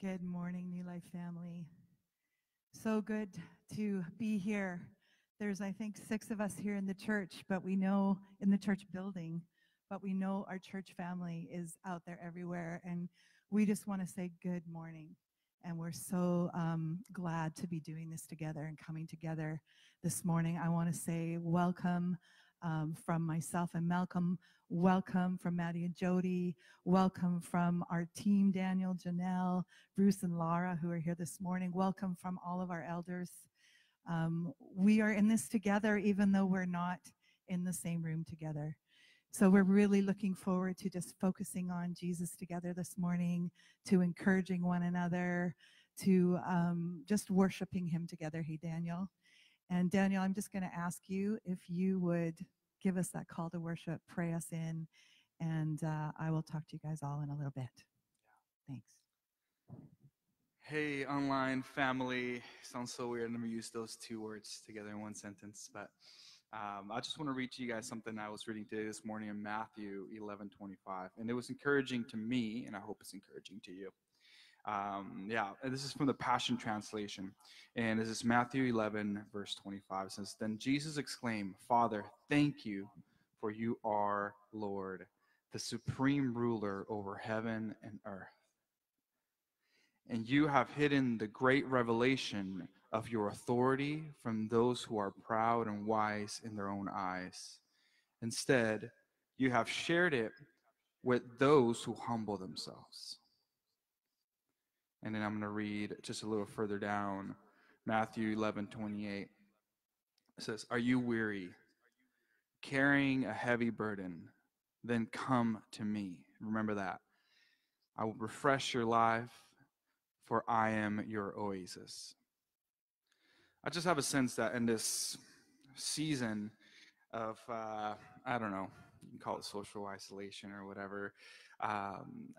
Good morning, New Life family. So good to be here. There's, I think, six of us here in the church, but we know in the church building, but we know our church family is out there everywhere. And we just want to say good morning. And we're so um, glad to be doing this together and coming together this morning. I want to say welcome um, from myself and Malcolm. Welcome from Matti and Jody. Welcome from our team, Daniel, Janelle, Bruce, and Laura, who are here this morning. Welcome from all of our elders. Um, we are in this together, even though we're not in the same room together. So we're really looking forward to just focusing on Jesus together this morning, to encouraging one another, to um, just worshiping Him together. Hey, Daniel. And Daniel, I'm just going to ask you if you would give us that call to worship, pray us in, and uh, I will talk to you guys all in a little bit. Thanks. Hey, online family. Sounds so weird. I never use those two words together in one sentence, but um, I just want to read to you guys something I was reading today this morning in Matthew 11 25. And it was encouraging to me, and I hope it's encouraging to you. Um, yeah, this is from the Passion Translation. And this is Matthew 11, verse 25. It says, Then Jesus exclaimed, Father, thank you, for you are Lord, the supreme ruler over heaven and earth. And you have hidden the great revelation of your authority from those who are proud and wise in their own eyes. Instead, you have shared it with those who humble themselves. And then I'm going to read just a little further down Matthew 11 28. It says, Are you weary, carrying a heavy burden? Then come to me. Remember that. I will refresh your life, for I am your oasis. I just have a sense that in this season of, uh, I don't know, you can call it social isolation or whatever. Um,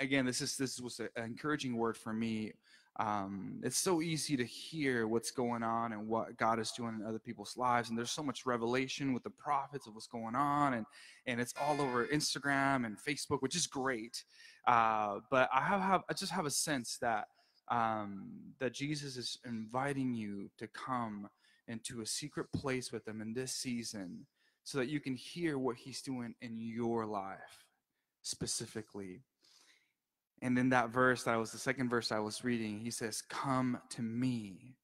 again, this is this was an encouraging word for me. Um, it's so easy to hear what's going on and what God is doing in other people's lives, and there's so much revelation with the prophets of what's going on, and and it's all over Instagram and Facebook, which is great. Uh, but I have, have I just have a sense that um, that Jesus is inviting you to come into a secret place with Him in this season so that you can hear what He's doing in your life specifically. And in that verse, that was the second verse I was reading, He says, Come to me.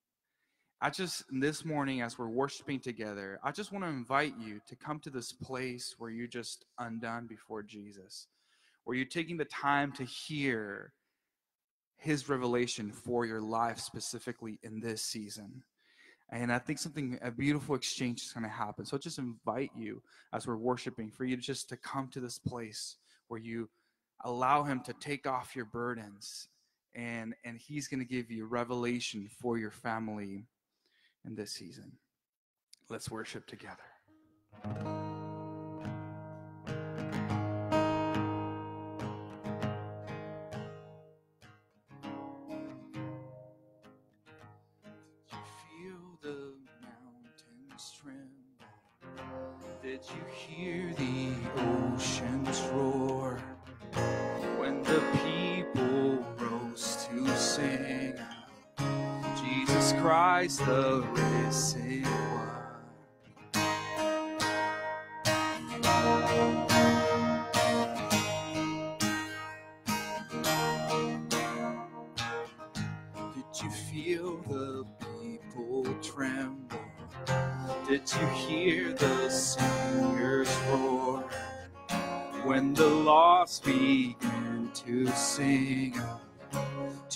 I just, this morning, as we're worshiping together, I just want to invite you to come to this place where you're just undone before Jesus, where you're taking the time to hear his revelation for your life specifically in this season. And I think something, a beautiful exchange is going to happen. So I just invite you as we're worshiping for you just to come to this place where you allow him to take off your burdens and, and he's going to give you revelation for your family in this season. Let's worship together. Christ the risen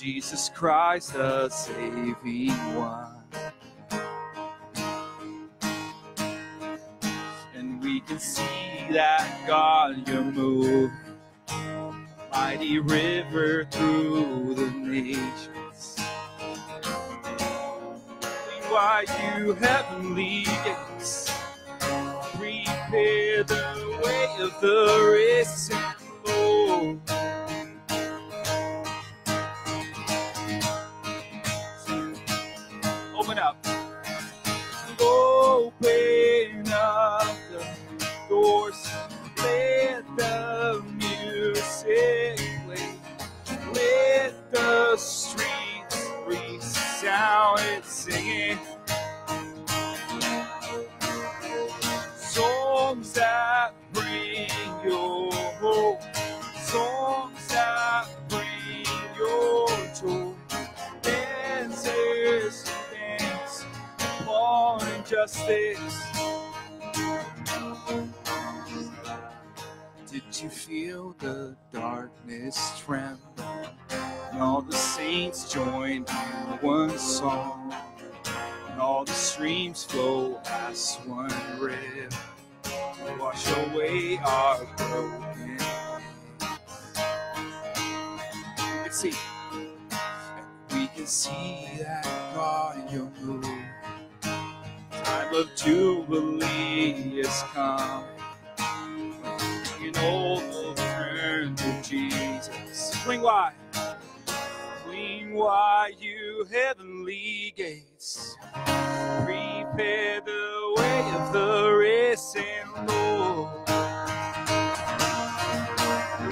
Jesus Christ, the saving one. And we can see that God, you're moving, mighty river through the nations. Why you heavenly gates prepare the way of the risen Lord. Your joy. Dancers dance upon injustice. Did you feel the darkness tremble? And all the saints joined in one song. And all the streams flow as one river. Wash away our broken can see, can see that God you're moved. Time of jubilee is come. Old will turn to Jesus. Swing wide, swing wide, you heavenly gates. Prepare the way of the risen Lord.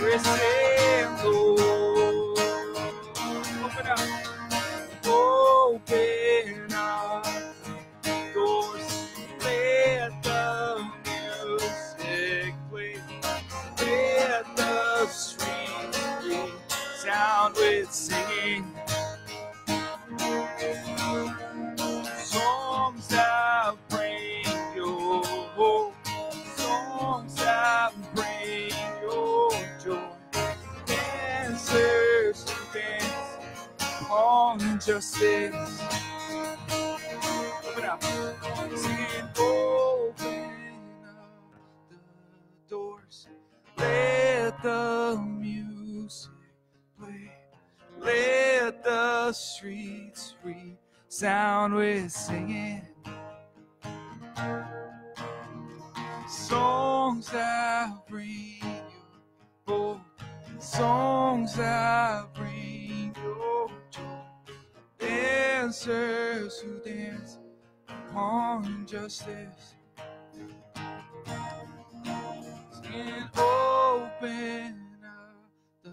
Risen Lord. Open up the doors. Let the music play. Let the streets resound with singing. Songs that bring you hope. Songs that bring you joy. Dancers who dance upon justice. Singing, open up the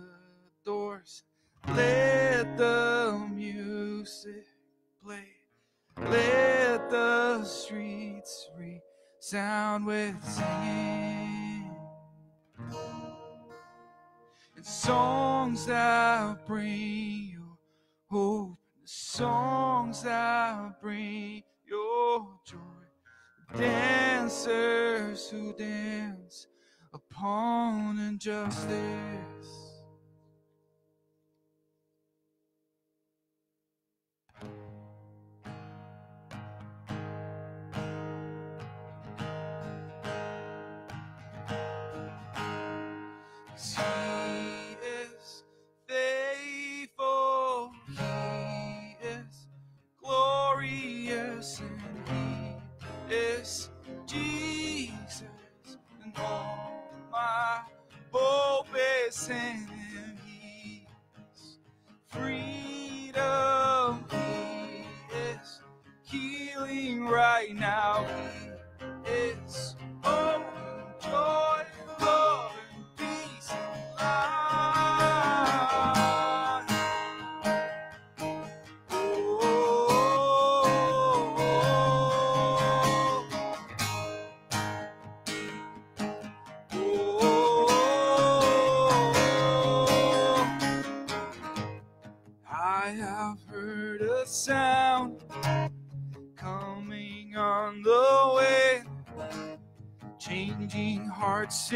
doors. Let the music play. Let the streets resound with singing. And songs that bring you hope. Songs that bring your joy. Dancers who dance upon injustice. Hope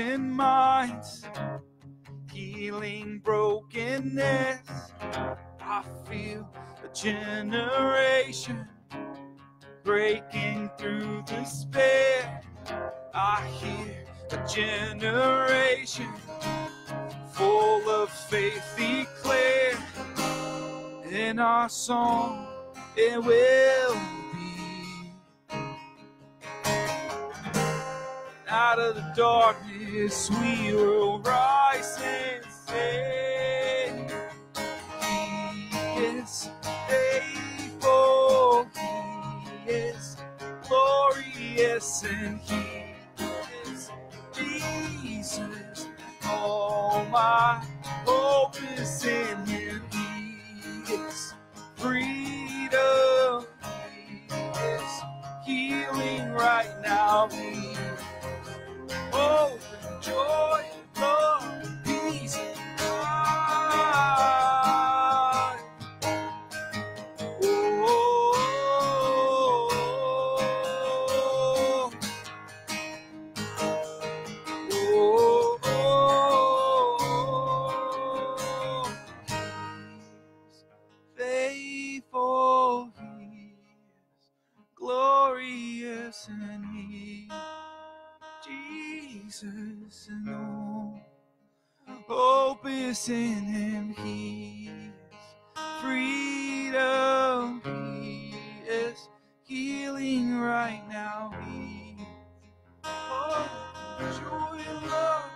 and minds, healing brokenness. I feel a generation breaking through despair. I hear a generation full of faith declare in our song it will out of the darkness we will rise and say he is faithful he is glorious and he is Jesus all my him he is freedom. He is healing right now. He is joy, love,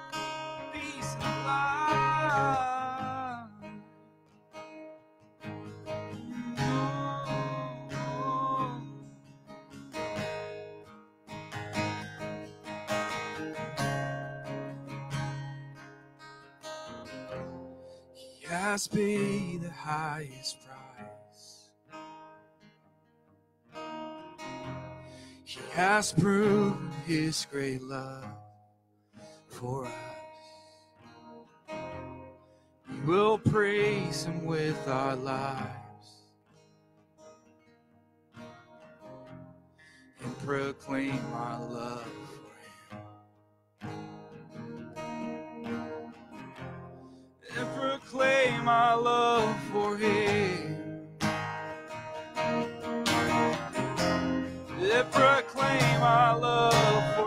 peace, and life. Has be the highest price. He has proven his great love for us. We will praise him with our lives and proclaim our love. Proclaim my love for him. To proclaim my love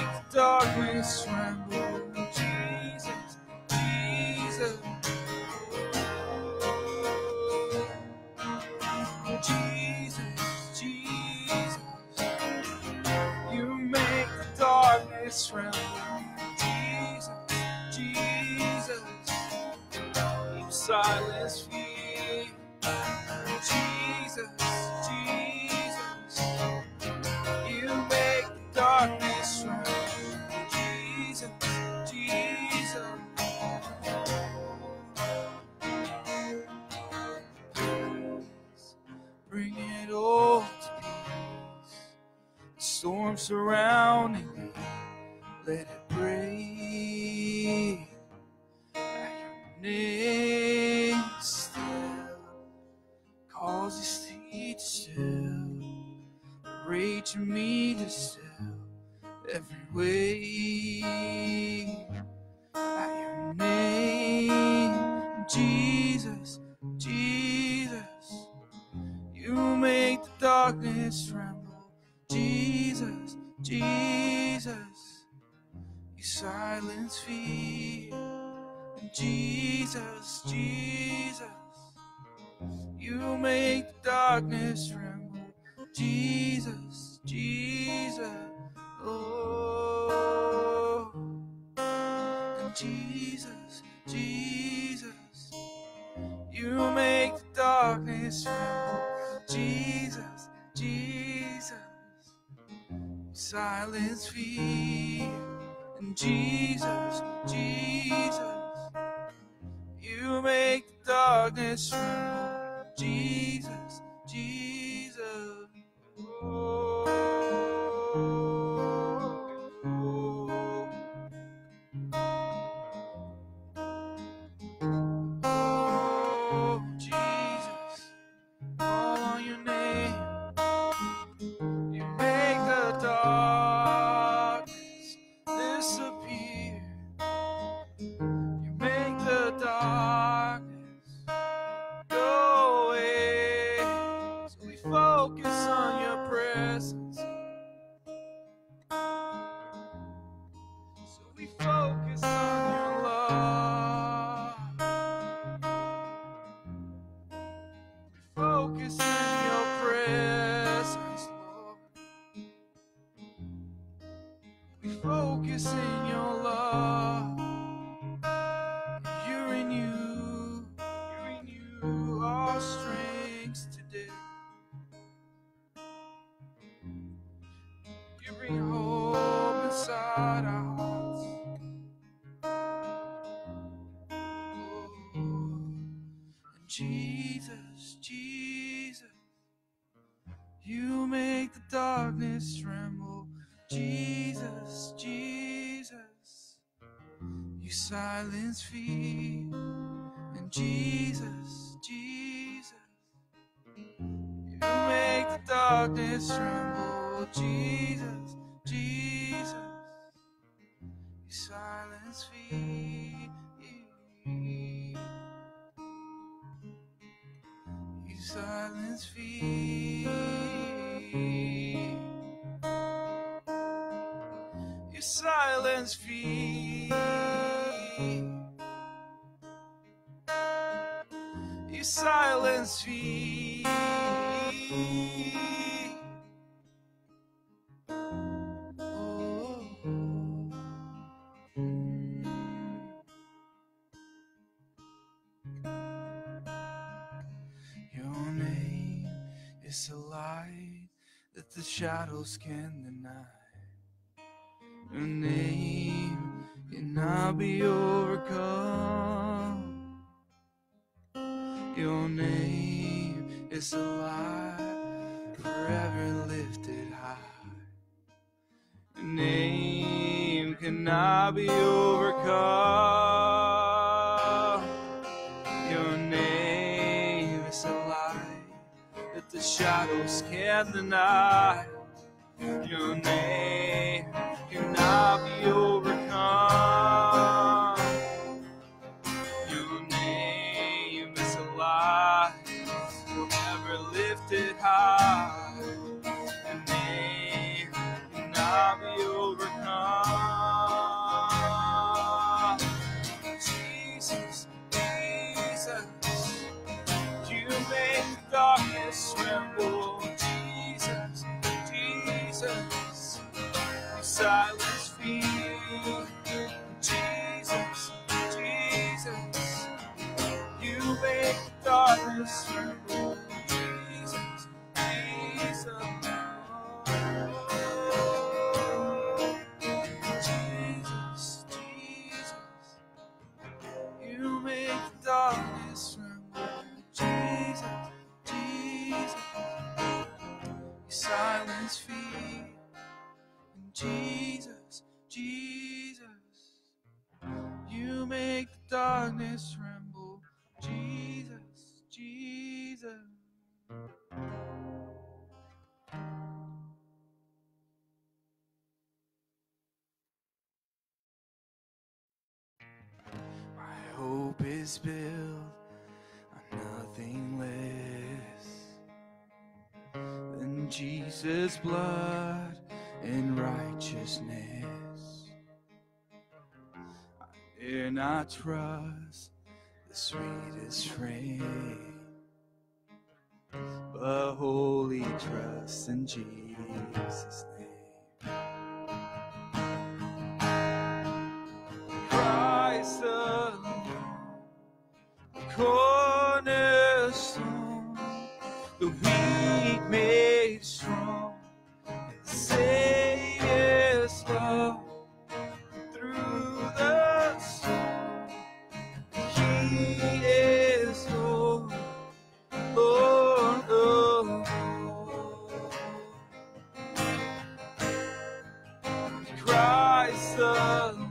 make the darkness. surrounding me. Let it Jesus, Jesus, you make the darkness tremble. Jesus, Jesus, silence fear. And Jesus, Jesus, you make the darkness tremble. Jesus, Jesus. Jesus, Jesus, you make the darkness tremble. Jesus, Jesus, you silence fear. And Jesus, Jesus, you make the darkness tremble. Jesus, Jesus, you silence fear. Silence fear. You silence fear. You silence fear. Shadows can deny. Your name cannot be overcome. Your name is a light forever lifted high. Your name cannot be overcome. That the shadows can't deny. Your name cannot be overcome. Is built on nothing less than Jesus' blood and righteousness. I dare not trust the sweetest frame, but wholly trust in Jesus' made strong, through the storm. He is Lord, Lord. Christ alone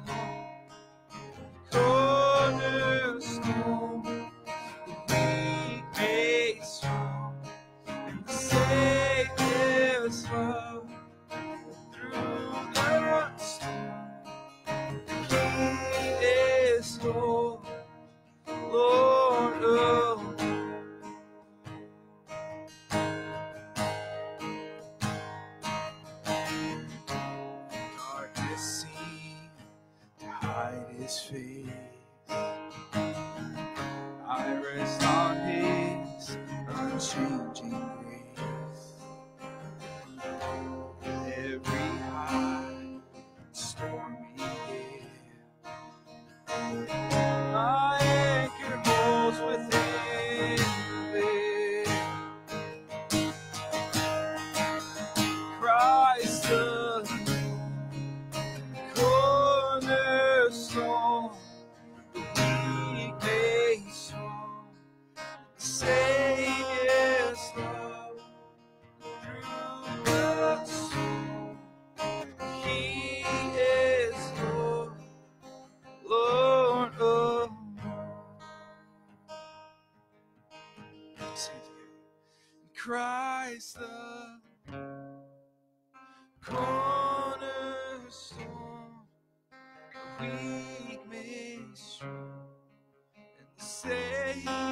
Savior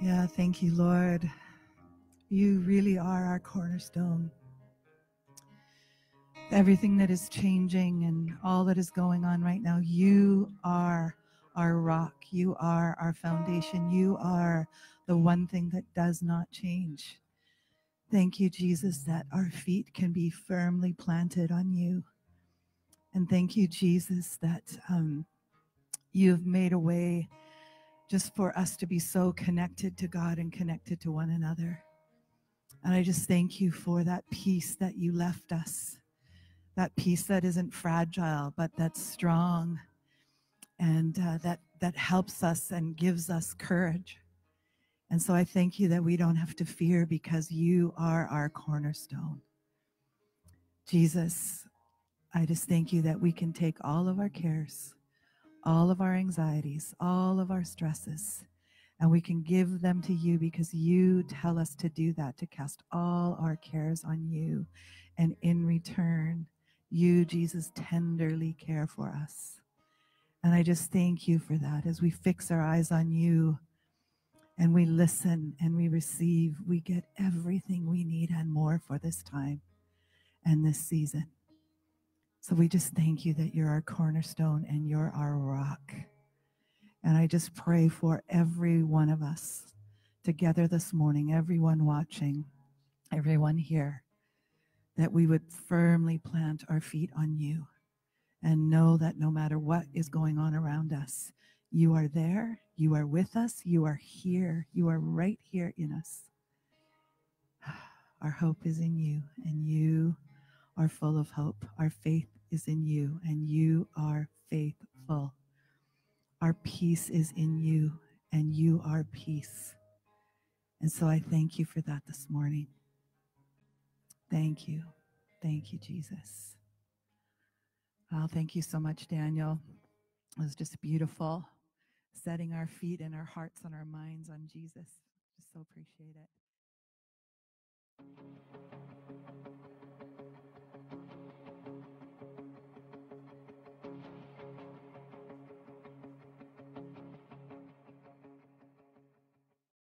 Yeah, thank you, Lord. You really are our cornerstone. Everything that is changing and all that is going on right now, you are our rock. You are our foundation. You are the one thing that does not change. Thank you, Jesus, that our feet can be firmly planted on you. And thank you, Jesus, that um, you have made a way just for us to be so connected to God and connected to one another. And I just thank you for that peace that you left us, that peace that isn't fragile, but that's strong and uh, that, that helps us and gives us courage. And so I thank you that we don't have to fear because you are our cornerstone. Jesus, I just thank you that we can take all of our cares all of our anxieties, all of our stresses, and we can give them to you because you tell us to do that, to cast all our cares on you. And in return, you, Jesus, tenderly care for us. And I just thank you for that as we fix our eyes on you and we listen and we receive, we get everything we need and more for this time and this season. So we just thank you that you're our cornerstone and you're our rock. And I just pray for every one of us together this morning, everyone watching, everyone here, that we would firmly plant our feet on you and know that no matter what is going on around us, you are there, you are with us, you are here, you are right here in us. Our hope is in you, and you are full of hope. Our faith is in you, and you are faithful. Our peace is in you, and you are peace. And so I thank you for that this morning. Thank you. Thank you, Jesus. Well, thank you so much, Daniel. It was just beautiful setting our feet and our hearts and our minds on Jesus. Just so appreciate it.